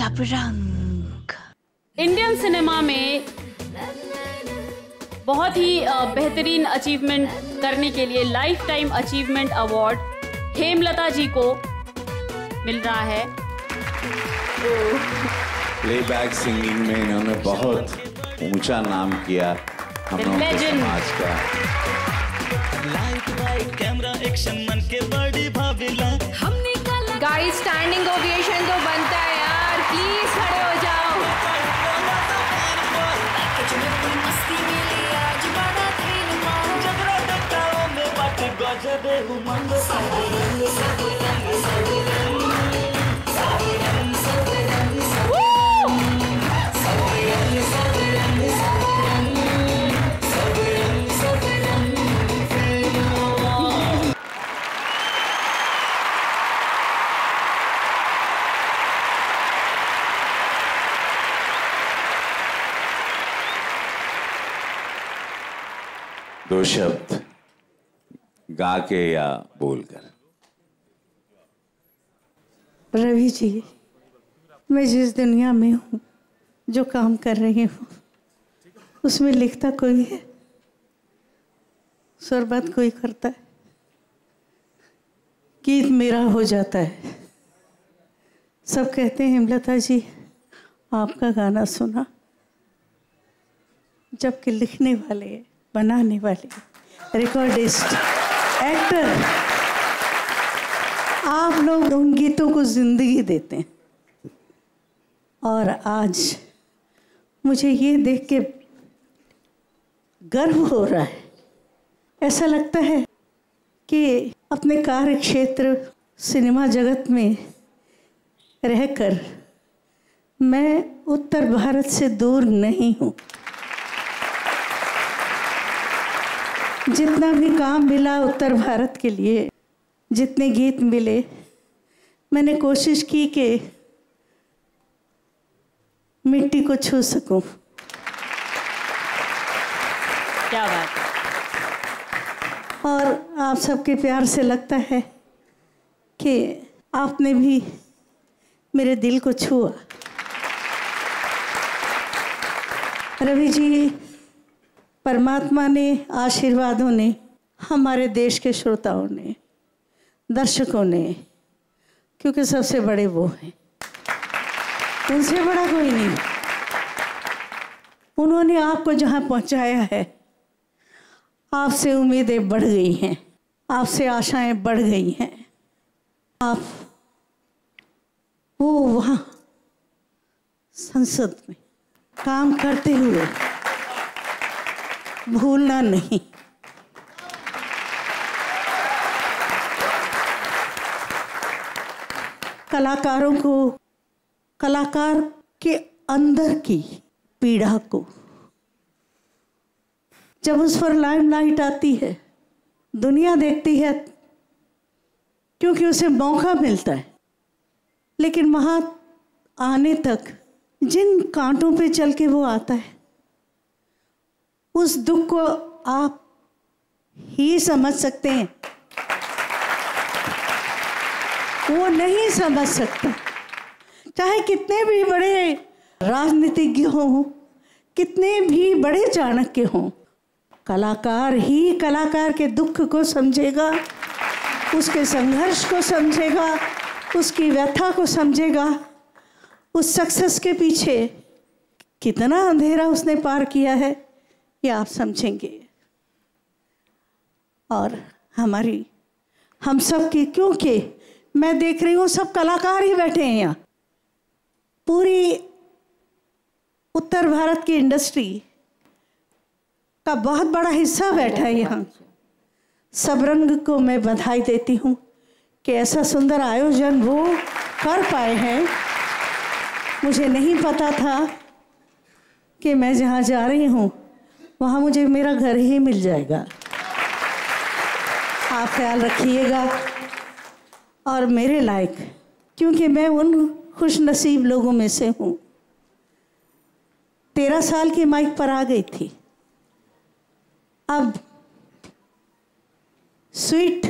सब रंग Indian cinema में बहुत ही बेहतरीन अचीवमेंट करने के लिए lifetime achievement award Hemlata ji को मिल रहा है। प्लेबैक सिंगिंग में इन्होंने बहुत ऊँचा नाम किया हम लोगों के समाज का। लाइट वाइट कैमरा एक्शन मन के बड़ी भाविला गाइस स्टैंडिंग ओविएशन Savunmanda. गा के या बोलकर रवि जी, मैं जिस दुनिया में हूँ, जो काम कर रही हूँ, उसमें लिखता कोई है? सुरबत कोई करता है? गीत मेरा हो जाता है। सब कहते हैं हेमलता जी, आपका गाना सुना। जबकि लिखने वाले, बनाने वाले रिकॉर्डिस्ट एक्टर आप लोग उन गीतों को ज़िंदगी देते हैं। और आज मुझे ये देख के गर्व हो रहा है। ऐसा लगता है कि अपने कार्य क्षेत्र सिनेमा जगत में रहकर मैं उत्तर भारत से दूर नहीं हूँ। जितना भी काम मिला उत्तर भारत के लिए जितने गीत मिले मैंने कोशिश की कि मिट्टी को छू सकूँ। क्या बात है। और आप सबके प्यार से लगता है कि आपने भी मेरे दिल को छुआ। रवि जी परमात्मा ने, आशीर्वादों ने, हमारे देश के श्रोताओं ने, दर्शकों ने, क्योंकि सबसे बड़े वो हैं। उनसे बड़ा कोई नहीं। उन्होंने आपको जहाँ पहुँचाया है, आपसे उम्मीदें बढ़ गई हैं, आपसे आशाएँ बढ़ गई हैं। आप, वो वहाँ संसद में काम करते हुए भूलना नहीं। कलाकारों को, कलाकार के अंदर की पीड़ा को, जब उस पर लाइमलाइट आती है, दुनिया देखती है, क्योंकि उसे मौका मिलता है। लेकिन वहाँ आने तक जिन कांटों पे चल के वो आता है उस दुख को आप ही समझ सकते हैं। वो नहीं समझ सकता। चाहे कितने भी बड़े राजनीतिज्ञ हों, कितने भी बड़े चाणक्य हों, कलाकार ही कलाकार के दुख को समझेगा, उसके संघर्ष को समझेगा, उसकी व्यथा को समझेगा, उस सक्सेस के पीछे कितना अंधेरा उसने पार किया है। ये आप समझेंगे। और हमारी, हम सब की क्योंकि मैं देख रही हूँ सब कलाकार ही बैठे हैं यहाँ। पूरी उत्तर भारत की इंडस्ट्री का बहुत बड़ा हिस्सा बैठा है यहाँ। सब रंग को मैं बधाई देती हूँ कि ऐसा सुंदर आयोजन वो कर पाए हैं। मुझे नहीं पता था कि मैं जहाँ जा रही हूँ वहाँ मुझे मेरा घर ही मिल जाएगा। आप ख्याल रखिएगा। और मेरे लायक क्योंकि मैं उन खुश नसीब लोगों में से हूँ। तेरह साल की माइक पर आ गई थी। अब स्वीट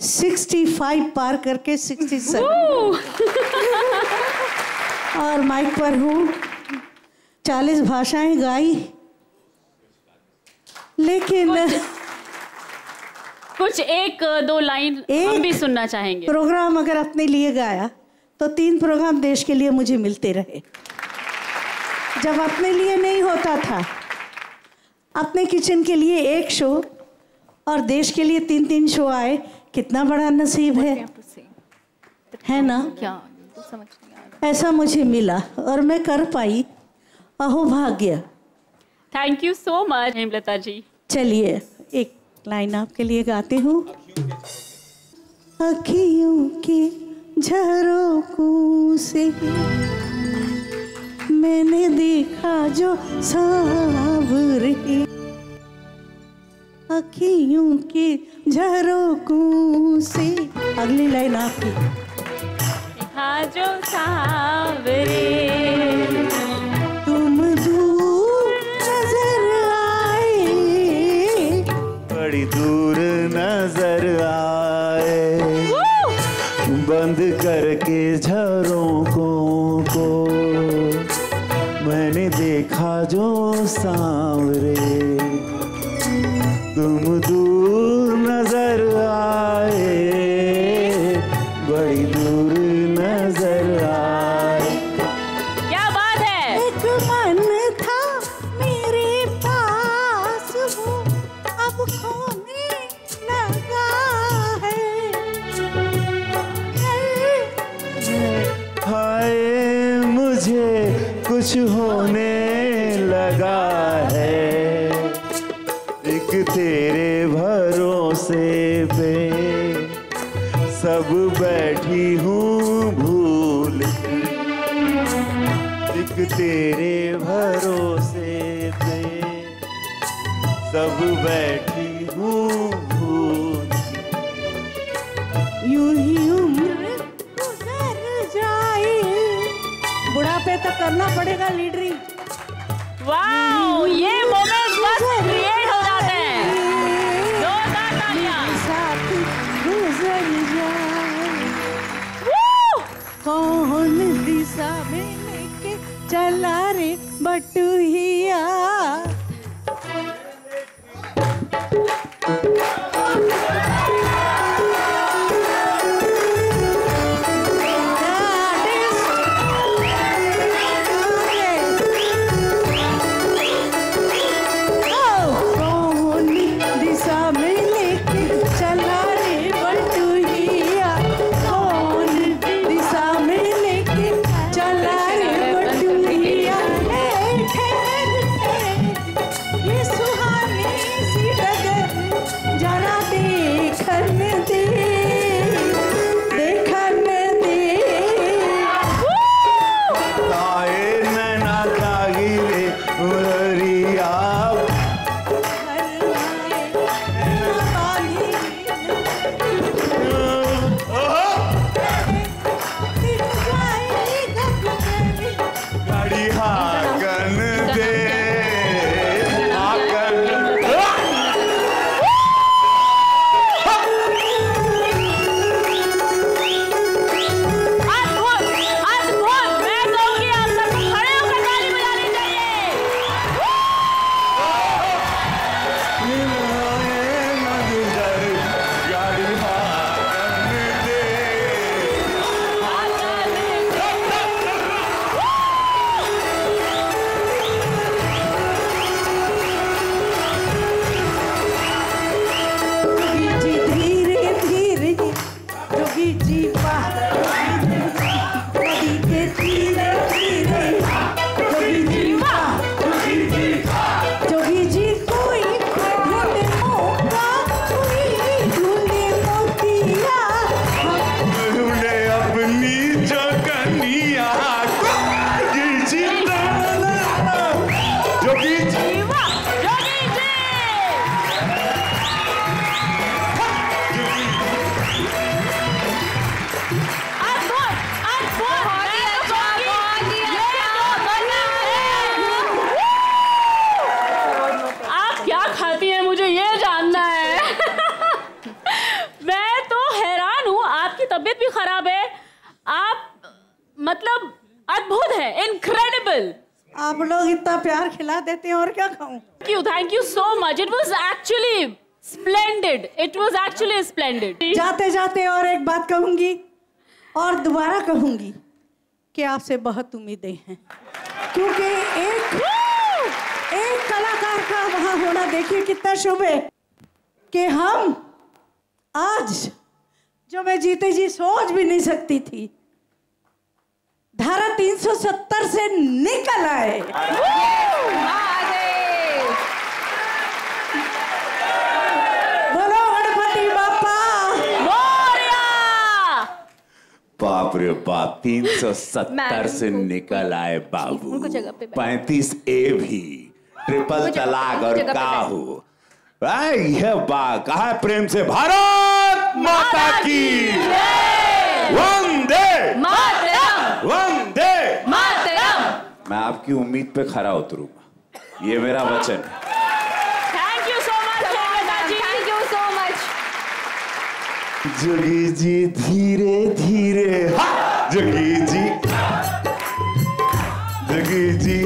सिक्सटी फाइव पार करके सिक्सटी सेवन। और माइक पर हूँ। चालीस भाषाएँ गाई। लेकिन कुछ एक दो लाइन एक- हम भी सुनना चाहेंगे। प्रोग्राम अगर अपने लिए गाया तो तीन प्रोग्राम देश के लिए मुझे मिलते रहे। जब अपने लिए नहीं होता था अपने किचन के लिए एक शो और देश के लिए तीन तीन शो आए कितना बड़ा नसीब है। है। ना? क्या? ऐसा मुझे मिला और मैं कर पाई अहो भाग्य thank you so much Hemlata ji. चलिए, एक लाइन आपके लिए गाती हूँ। अखियों के झरोकों से मैंने देखा जो सांवरे अखियों के झरोकों से अगली लाइन आपकी। हाँ जो सावरे बंद करके झरोकों को। मैंने देखा जो सांवरे। तुम दूर सब बैठी हूँ भूल। एक तेरे भरोसे पे सब बैठी हूँ भूल। यूँ ही उम्र गुजर जाए बुढ़ापे तो करना पड़ेगा लीडरी वाओ जोगी मतलब अद्भुत है इनक्रेडिबल आप लोग इतना प्यार खिला देते हैं और क्या खाऊं Thank you, thank you so much. It was actually splendid. It was actually splendid. जाते जाते और एक बात कहूँगी और दोबारा कहूँगी कि आपसे बहुत उम्मीदें हैं क्योंकि एक एक कलाकार का वहाँ होना देखिए कितना शुभ है कि हम आज जो मैं जीते जी सोच भी नहीं सकती थी धारा 370 से निकल आए। बोलो गणपति बापा! बाप रे बाप 370 मैडम से निकल आए बाबू। उनको जगह पे बैठ- 35 ए भी ट्रिपल तलाक और काहू। यह बा कहा है प्रेम से? भारत माता की वंदे। मातरम। मैं आपकी उम्मीद पे खरा उतरूँगा। ये मेरा वचन है। Thank you so much thank you so much Jagi ji धीरे धीरे। जगी जोगी जी। जोगी जी